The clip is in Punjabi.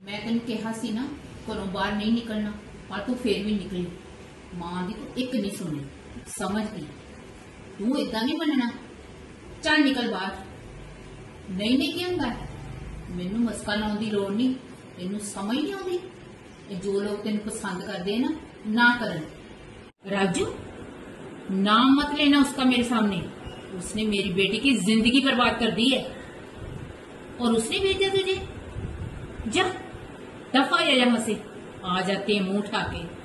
ਮੈਂ ਤੈਨੂੰ ਕਿਹਾ ਸੀ ਨਾ ਘਰੋਂ ਬਾਹਰ ਨਹੀਂ ਨਿਕਲਣਾ ਪਰ ਤੂੰ ਫੇਰ ਵੀ ਨਿਕਲੀ ਮਾਂ ਦੀ ਤੂੰ ਇੱਕ ਨਹੀਂ ਸੁਣੀ ਸਮਝ ਗਈ ਤੂੰ ਇਦਾਂ ਨਹੀਂ ਬਣਨਾ ਚੱਲ ਨਿਕਲ ਬਾਹਰ ਨਹੀਂ ਨਹੀਂ ਕੀ ਹੁੰਦਾ ਮੈਨੂੰ ਮਸਕਾ ਲਾਉਣ ਦੀ ਲੋੜ ਨਹੀਂ ਤੈਨੂੰ ਸਮਝ ਨਹੀਂ ਆਉਂਦੀ ਇਹ ਜੋ ਲੋਕ ਤੈਨੂੰ ਪਸੰਦ ਕਰਦੇ ਨਾ ਨਾ ਕਰਨ राजू नाम मत लेना उसका मेरे सामने उसने मेरी बेटी की जिंदगी बर्बाद कर दी है और उसने भेजा तुझे जा दफ़ा या यहाँ से आ जाते हैं मुँह उठा के।